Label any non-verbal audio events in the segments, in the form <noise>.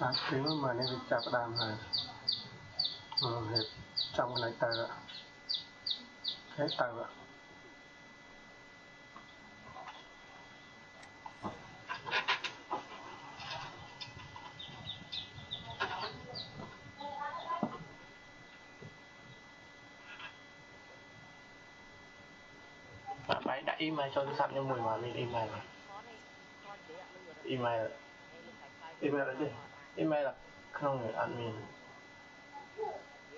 អាគ្រីមមកនេះវាចាប់ដើមហើយអឺហេតុចាំកន្លែងទៅហេតុទៅបាយដាក់អ៊ីមែលចូលទូរស័ព្ទខ្ញុំមួយមកមានអ៊ីមែលអ៊ីមែលអ៊ីមែលអីទេ អ៊ីមែលក្នុងអត់មាន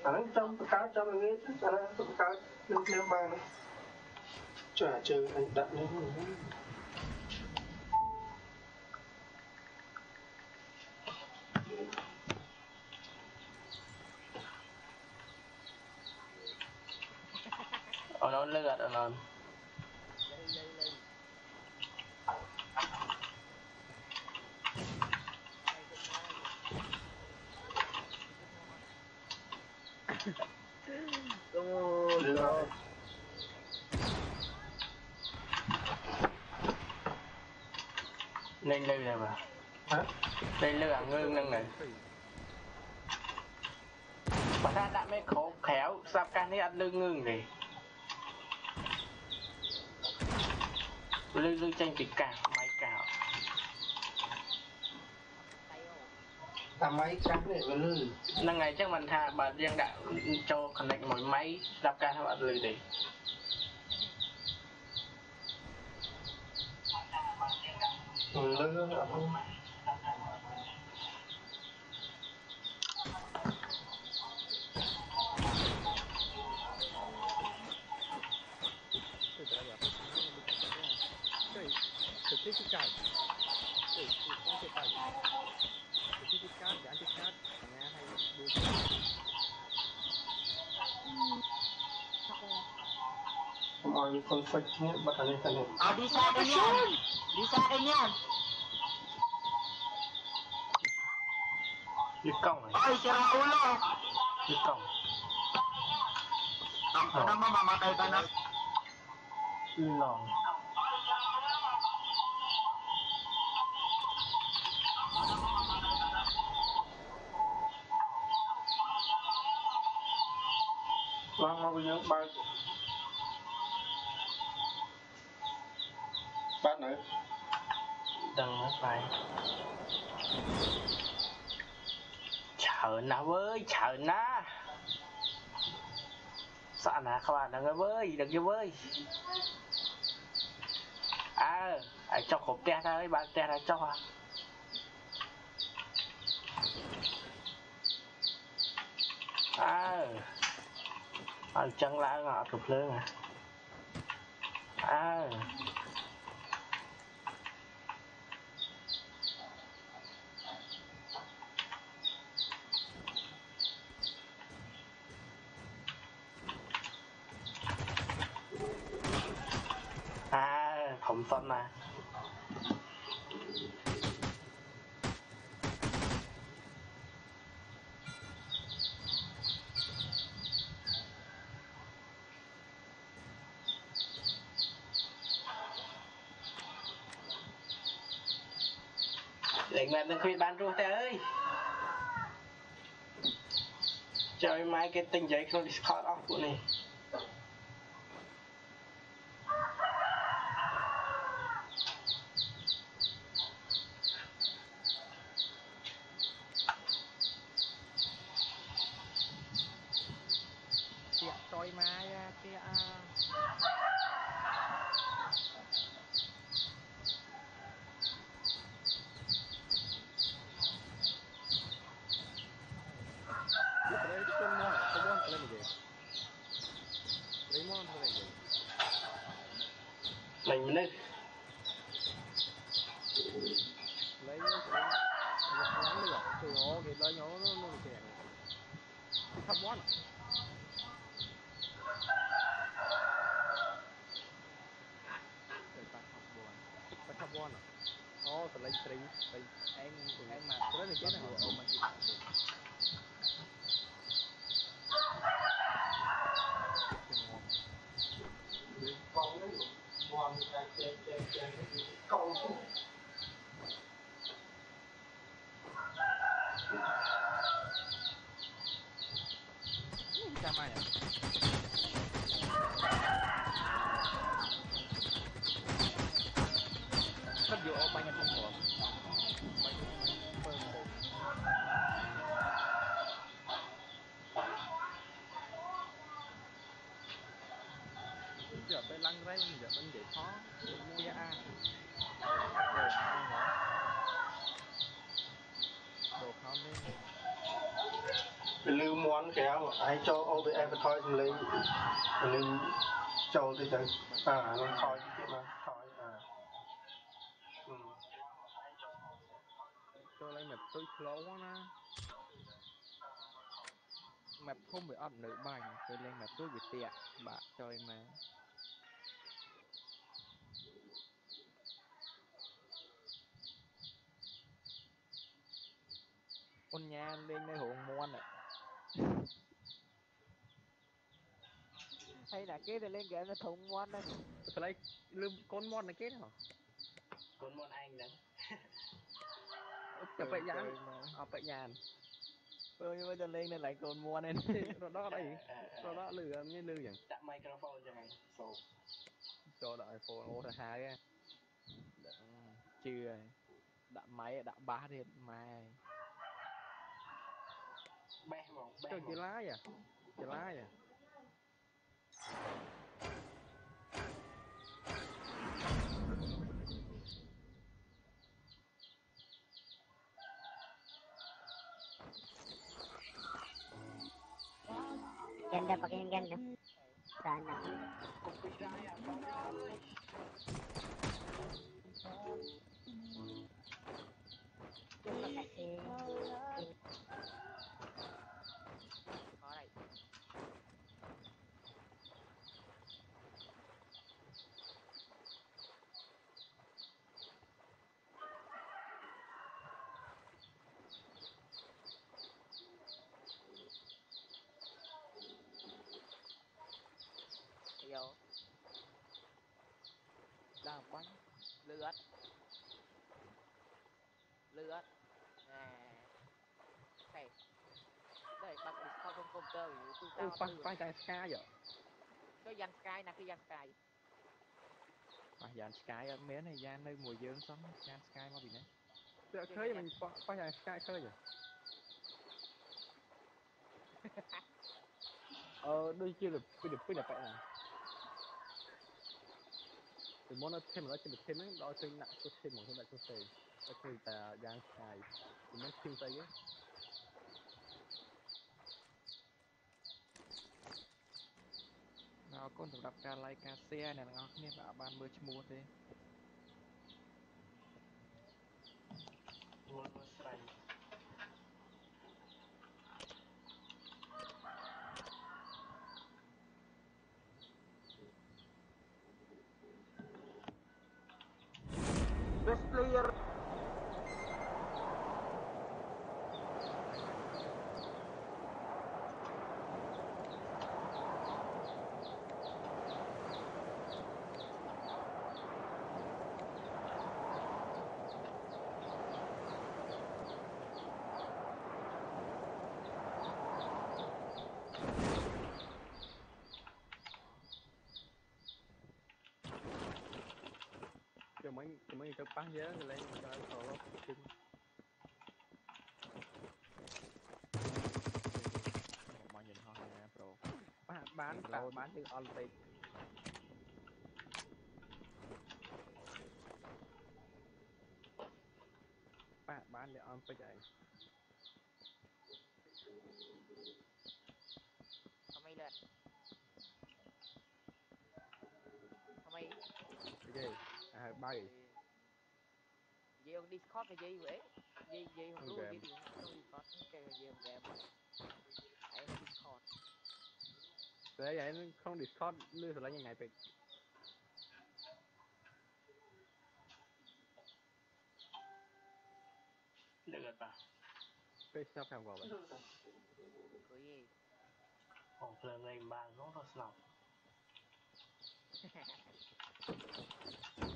អាហ្នឹងចាំបង្កើតចាំងាយទៅអាហ្នឹងបង្កើតនឹងគ្នាបានចុះអាជើងអញដាក់នេះអូនអូនលើអត់អូន thì anh lương ngưng này. Lương lương tranh thì cả mày cả tầm máy chắc để mà lư năng ngày chắc mình tha bà riêng đã cho connect mỗi máy đọc ca cho bạn lư đi. Lư mọi người con phật nhé bắt anh ấy này À đi xa đây nha Đi xa đây nha đi cong này Ôi sira ulo đi cong Ang ina mo mamatay ka na lòng Vâng, mà bây phát nữa đừng hết mày chờ nó với chờ nó sợ nè, các bạn đừng có với đừng có với à cho khổ te ra đấy bạn te ra cho. À à ở chân lá ngọt cục lương à. À. ผมซ้อนมา định mệnh đang khuyên bán rùa thế ơi. Trời mai cái tình giấy không Discord off của này. lấy mình đấy lấy cái lắm được rồi nó cái đó nhỏ nó nó kẹt. Thấp quá này វាលឺមន់ក្រៅហើយចូល OBS បន្ថយសំឡេងវាលឺចូលទៅទៅអាហ្នឹងថយទៀតមកថយអាអឺ cho lấy map tôi flow quá na map không bị ấp nữ bành tôi lên map tôi bị tiệt bạn chơi mà con nhà lên đây hồn muôn ạ hay là cái này lên game nó thùng mon đây. Cái này con mon này kết hả? Con mon anh đấy Chập bệnh nhàn À bệnh nhàn Ừ, ờ, nhưng bây giờ lên này lại còn mua nên Rồi đó đây. Rồi đó lừa nghe lừa vậy. Đặt microphone cho mày. Phone. Cho đợi phone ô thật hai cái. Chưa. Đặt máy đặt ba thì mày បេះហ្មងបេះ Cho ហ្ម chị ង lái à? Chị lái à? Ganda pakai yang ganda. Sana. Terima kasih. ប៉ះប៉ះយ៉ាងស្កាយទៅយ៉ាងស្កាយណាគេយ៉ាងស្កាយប៉ះយ៉ាងស្កាយអត់មានទេយ៉ាងនៅមួយយើងសោះយ៉ាងស្កាយមកពីណាតែឃើញមិនប៉ះប៉ះយ៉ាងស្កាយឃើញហ៎អឺដូចជាពីពីណាប៉ះពីមុនអត់ទេមកដល់ទីហ្នឹងដល់ឃើញដាក់សុទ្ធទេមកឃើញដាក់សុទ្ធទេតែឃើញតែយ៉ាងស្កាយមិនឃើញស្អីទេ រគុណសម្រាប់ការ like ការ share អ្នកទាំងអស់គ្នាបាទបានមើលឈ្មោះទេមើលមើលស្រ័ itu panjang lain lốc kalau mà nhìn hơn nè pro bán bán bán, bán từ online bạn bán lại on page ấy không ai lên. Không ai. Cái gì? À bay về on Discord về gì vậy. Về về không đúng về điện không Discord cái gì không game hãy Discord thế vậy không Discord lưu thử lại như ngày vậy được rồi Face nó phải vào vậy. Cái gì? Còn lần này bàn nó có sọc.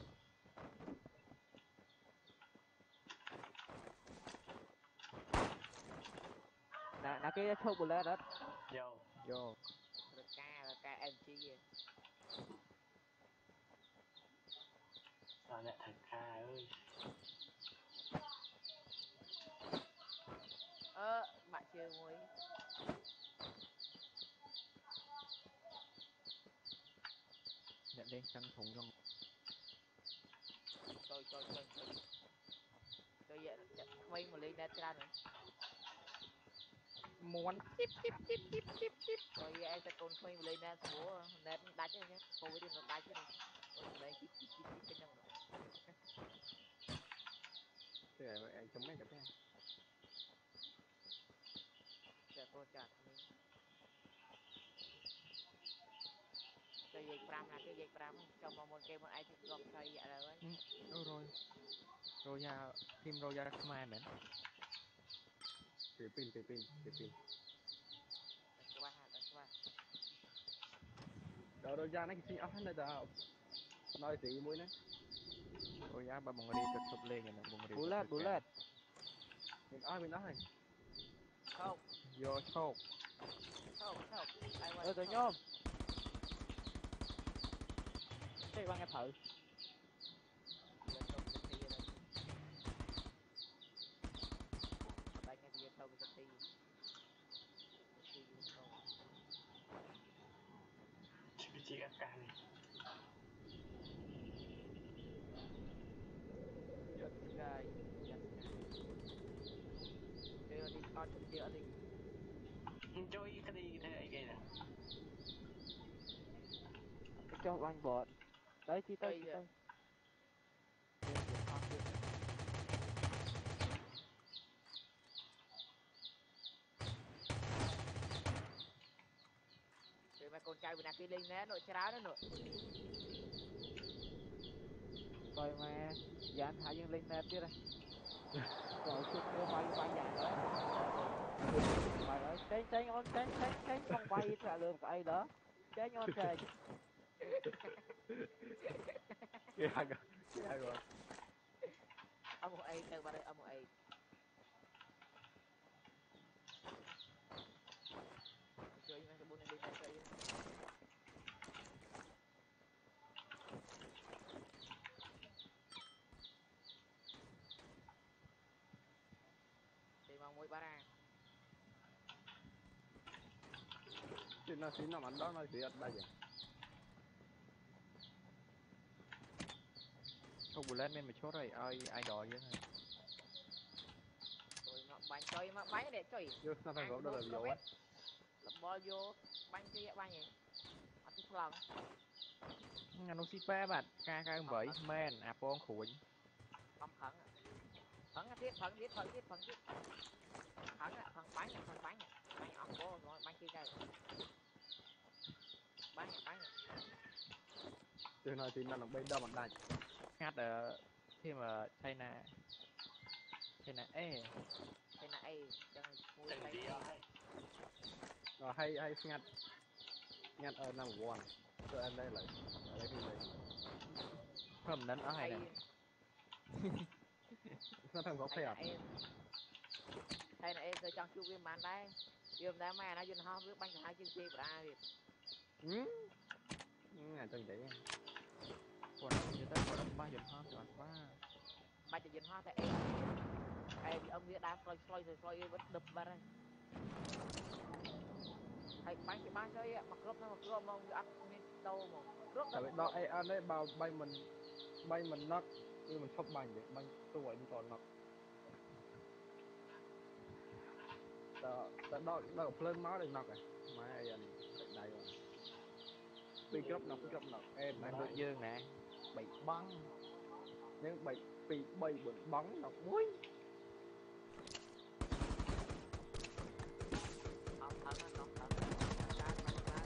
<laughs> Nó cái thuốc bù lên đó. Vô. Vô. Em chi vậy Sao lại thằng ca ơi? Ơ, ờ, bạn chưa muối Nhận lên căng thùng cho một Tôi, tôi, tôi, tôi. Tôi vậy, mây mà lấy đã ra nữa. មីមកលេងណែតច្រើនហ្នឹងមួនជីបជីបជីបជីបជីបជីបចូលយកឯងតែកូនថ្មីមកលេងណែតស្រួលណែតដាច់ហ្នឹងកូនវានឹងដាច់ទេអូសម្លេងជីបជីបជីបជីបពេញហ្នឹងទេឯងចំមិនក៏ទេតែកូនចាស់នេះទៅយាយ5ណាគេយាយ5ចូលមកមុនគេមុនឯងទីរកស្អីឥឡូវហើយអូរយរយយ៉ាធីមរយយ៉ាខ្មែរមែន Creeping, creeping, creeping. Đó đâu ra nó cái sinh ốc hết ta. Nói gì mũi này, Ôi á ba bông đi cực sụp lên nè, bông đi. Bullet, bullet. Mình ai mình ơi. không, vô không, không không, ai want. Ơ tụi nhôm. Thế bằng em thử. Đấy, chi tay, chi dạ. tay. Thì mà con trai mình đặt đi lên nè, nội trái đó nữa. Coi mà, giờ anh thả dân lên à, nè chứ đây. <laughs> Rồi chút nữa bay bay dài đấy. Bay rồi, tránh tránh on tránh tránh tránh không bay trả lương của ai đó. Tránh on trời. <laughs> Gago. Gago. Amo A, kayo pare, amo A. Ikaw yung nasa bunan dito kayo. Thì mà mũi ba ra. Thì nó xin nó mạnh đó nó sẽ bây giờ. tụ lên mình một chút rồi ơi ai đòi vậy này trời mà bánh trời mà bánh để chơi vô nó phải gỗ đâu là lỗ lập bò vô bánh kia bánh gì ăn thịt lòng ngàn nó bạn ca ca ông ờ. men à bông khủi không khẩn. Khẩn thiết khẩn thiết khẩn thiết khẩn thiết khẩn là khẩn bánh khẩn bánh bánh ông bố rồi bánh kia đây bánh bánh từ nơi thì nó là bên đâu mà đánh ngắt ở khi mà China China A. China A đang vui tay rồi hay hay ngắt ngắt ở năm one. Cho em đây lại ở đây cái gì? Không đánh ở hay nè. <laughs> Nó thằng có phèo. À là em sẽ chọn chú viên bán đây. Dùm đá mẹ nó dùm hôm rước bánh hai chương chi của ta thì ừ. Ừ là chân chỉ tay ផ្ទះ là em tay là em tôi trong chu viên bán đây viên đây mà nó dân ho với bánh hai chân xe ra thì អាចចឹងទេគាត់និយាយទៅគាត់អត់បាសយន្តហោះគាត់បា bánh dân ho tại em em ông kia đang soi soi rồi soi vẫn đập vào đây hay bánh thì bánh chơi ạ, mặc rốt nó mặc rốt mà ông ăn nên đâu mà rốt តែវាដកអីអត់ទេបើបាញ់មិនបាញ់មិនណត់គឺមិនឈប់បាញ់ទេបាញ់ទួឲ្យមិនតណត់តើតើដកដកភ្លើងមកដល់ណត់ហ៎ម៉ែអីអានេះដៃមកពីរគ្រប់ណត់ពីរគ្រប់ណត់អេ Mà មិន được dương nè Bị băng យើង3 2 3 4បង់ណត់មួយ không thắng á, không thắng ra ra ra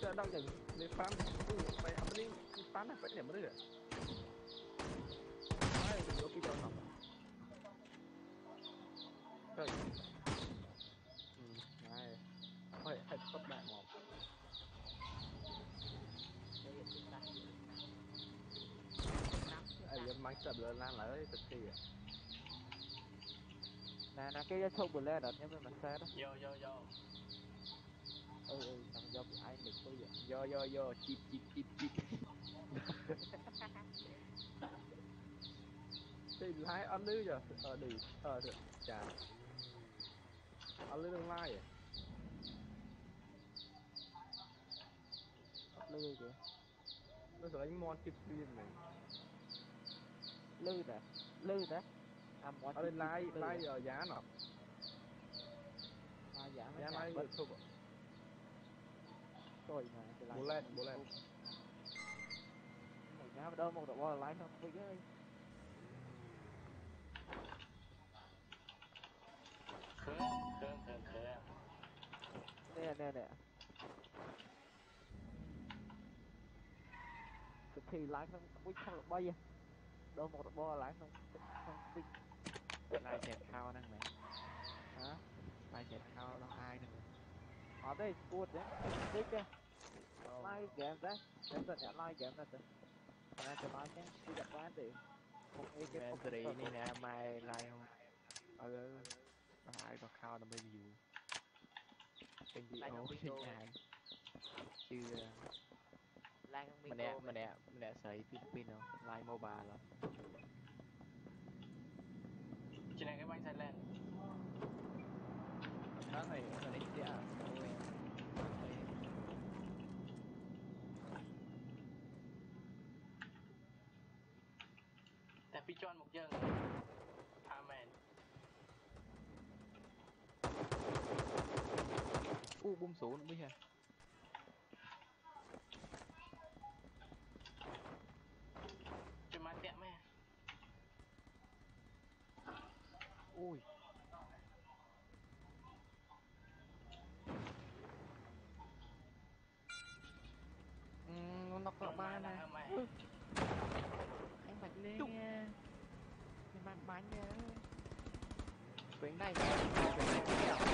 ចើដល់ចឹងលេ5គឺបែអត់នេះគឺ5ណាបែតែមើល Nè nè cái chục bullet đó nhưng mà mình xe đó vô vô vô ừ ừ do bị ai được tôi vậy Yo yo yo, chip chip chip chip. Thì lái ăn lư giờ, ờ đi, ờ được, chà. Ăn lư đừng lái à? lư kìa Nó sẽ đánh mon chip phim này. lư nè lư nè à mọi Ở đây lái, lái giờ giá nào? giả Giá lái vừa thục ạ. tôi mà cái bố lên. một nhá đâu một đội bò lái không bị khớ. nè nè nè thực thì lái không biết không bay à đâu một đội bò lái không không biết ลายเสร็จข้าวนั่งไหม hả ลายเสร็จข้าวต้องอายหนึ่ง ở đây cua đấy đi kìa like game đấy em tự nhận like game này rồi anh cho nói cái đi gặp quán thì một ý แม cái นตรีนี่นะไม่ลายเออลายก็ข้าวต้องไม่อยู่เป็นดีโอชิงานชื่อ Lan không biết มัน chị này cái bánh xanh lên đó này là đỉnh địa Tapi cuan một dân Amen U bung số nữa mới hả bọc lọ ba mà ừ. anh lên Đúng. nha mình bán bán nha quyển này quyển này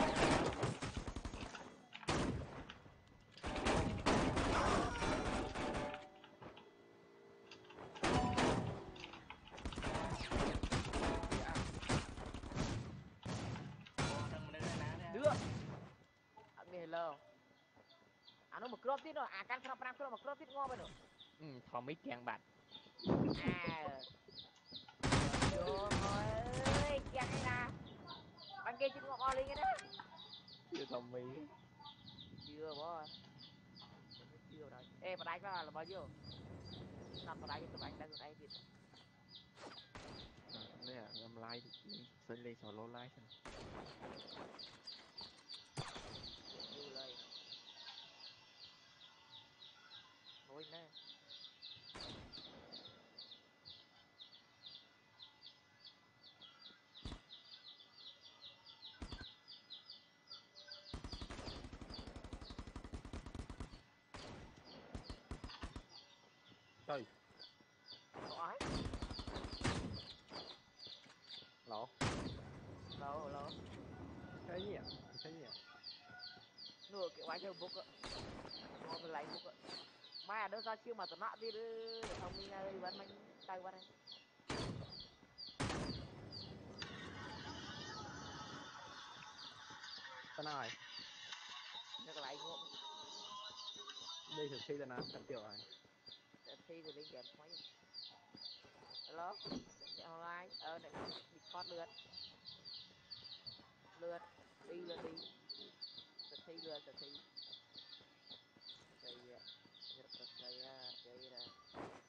À nó một crop tiếp rồi, à căn crop năm crop một crop tiếp ngon vậy nữa ừ thò mấy chàng bạch À Vô ơi, kìa cái nè Bạn kia chừng ngon liền cái đó chưa thò mì Chưa bố Chưa rồi Ê, mà đánh nó là bao nhiêu Nằm vào đánh cho bạn đang đây kìa nè làm like xin lên solo like xin Chưa Ngồi nè. Trời Nói lỗ. Lâu, lâu cái gì ạ? Cái gì ạ? Nửa cái quái chơi bục á Ngon mình lấy bục á Mà đâu ra chiêu mà tao nọ đi đưa Thông minh ơi, vẫn mình tay vào đây nói Nó cái lấy ngộm đi thực thi ta nói thật kiểu rồi Để thi thì lên kèm mấy. Hello? Online. Ờ, này bị thoát lượt. Lượt Đi lượt đi. Sẽ thi lượt, sẽ thi Đây ạ Nhật thật đây à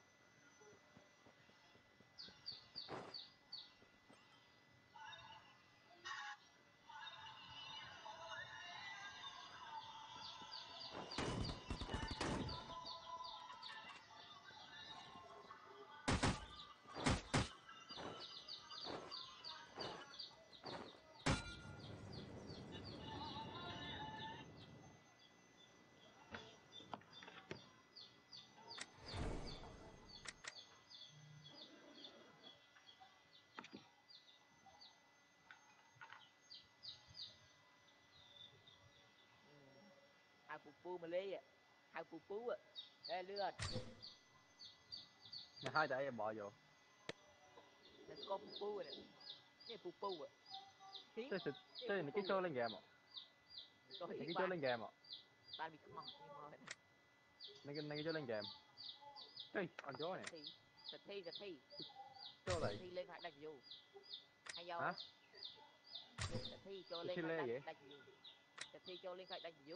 pupu Malay hàng pupu á đây lượt nè hai đại em bỏ vô. Nè có pupu nè. Nè pupu à. Thế thế thế này cái chơi lên game à này cái chơi lên game à bạn bị mỏi mỏi này cái này cái chơi lên game. Chơi ăn chó này. Thật thi thật thi. Chơi lại. thi lên phải đánh vô. Hay vô. Hả? Thật thi cho lên phải đánh đánh thật thi cho lên phải đánh vô.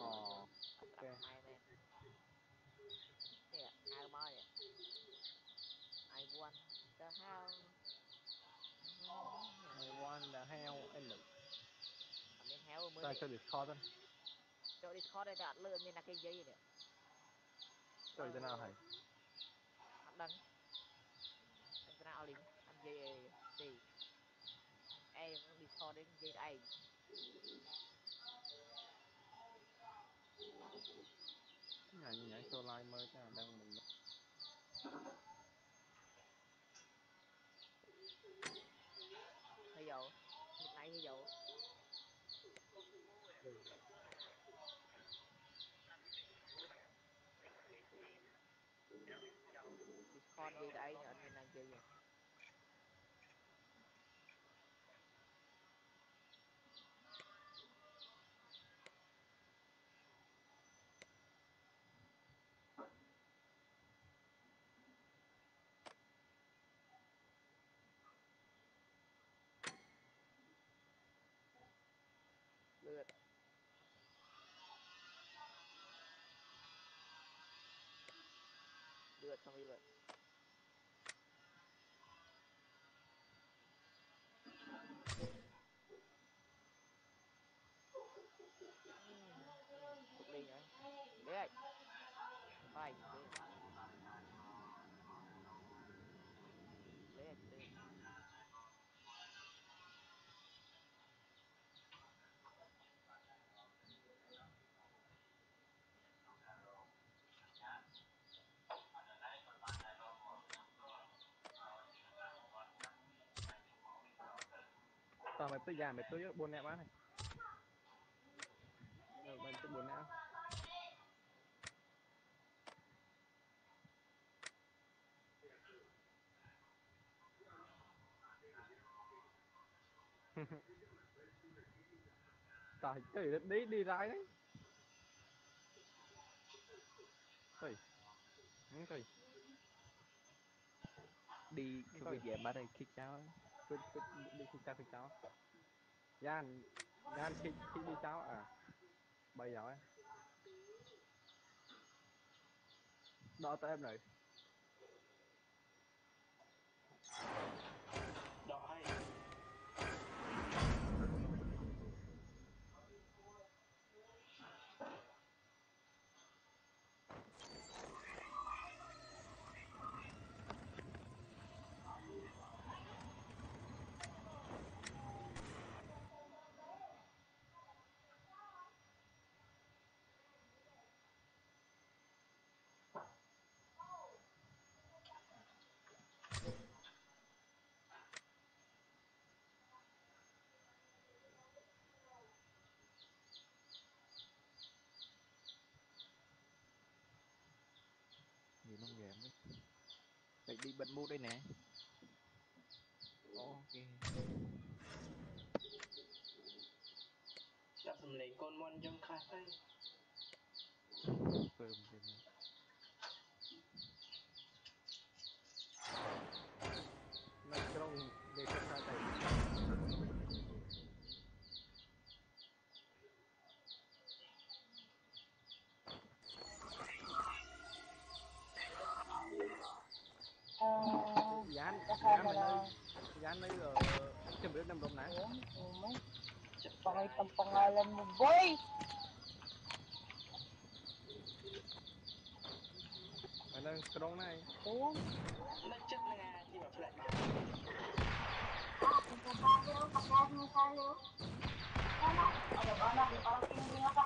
อ๋อโอเคไม้แม่เนี่ยไอ้ม้เยไอวัน the hell I want the hell I look อันนี้ hell มือได้จด Discord ด้วยจด Discord ได้แต่เลื่อนนี่นะกี่ยี่เนี่ยจดจะน่าไห้ดังจะน่าเอาลิงอันยี่สี่อ้ Discord ได้ยี่ไอ là nhảy solo mới cái là đang mình hơi dầu hiện nay hơi dầu con gì đây nhỉ លឿន xong đi lượt Tục đi nữa Đi Phải tao mày tới già mày tới buồn nè má này. Ờ, mày tới buồn nè Trời trời đi đi ra đấy Ừ, Trời đi Thôi. cái việc mà đây kick cháu cứ cứ đi khi cháu khi cháu. Gian Gian, khi khi đi cháu à? Bây giờ ấy Đó tới em này. ក្នុងហ្គេមវិញតែឌីបិទមូតអីណែអូខេចាប់សំឡេងកូនមុនចឹងខ្លះទៅពើមិនទេ នៅជំរាបនៅម្ដុំណាបងកំពុងឲ្យលេងមួយបុយហើយនៅក្រុងណាអូនៅចិត្តនឹងអាជីវផ្លែបានអត់ទៅបានយកកណ្ដាលមកហើយលោកតែណារបស់ណារបស់គេនេះណា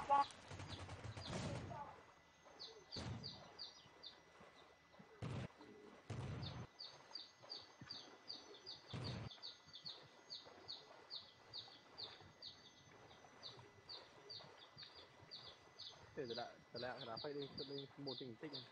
Thế rồi lại là phải đi một tình tích này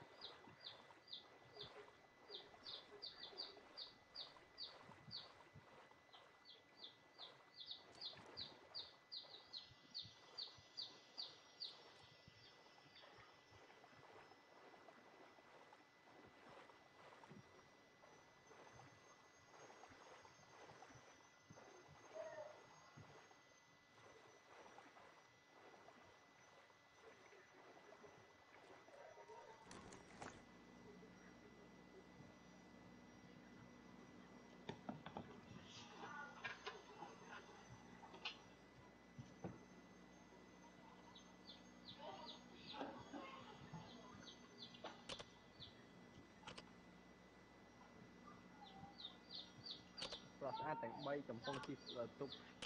ទាំងបីកំពុងជិះរថយន្ត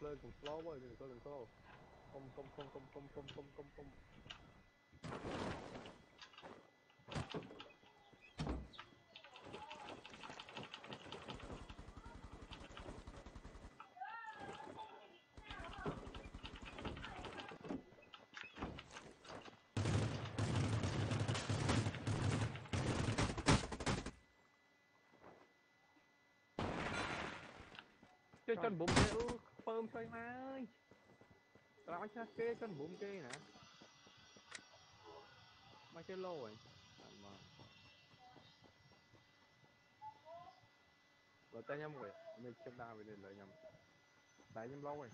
plơ cùng flow với đừng có đừng có. Không không không không không không không không không. Chơi chân bụng ư phơm thôi má ơi. Tao chắc kê chân bụng kê nè. Mày chơi lô rồi mà. Lỡ tay nhầm rồi mình chấm đa về đây lỡ nhầm tay nhầm lâu rồi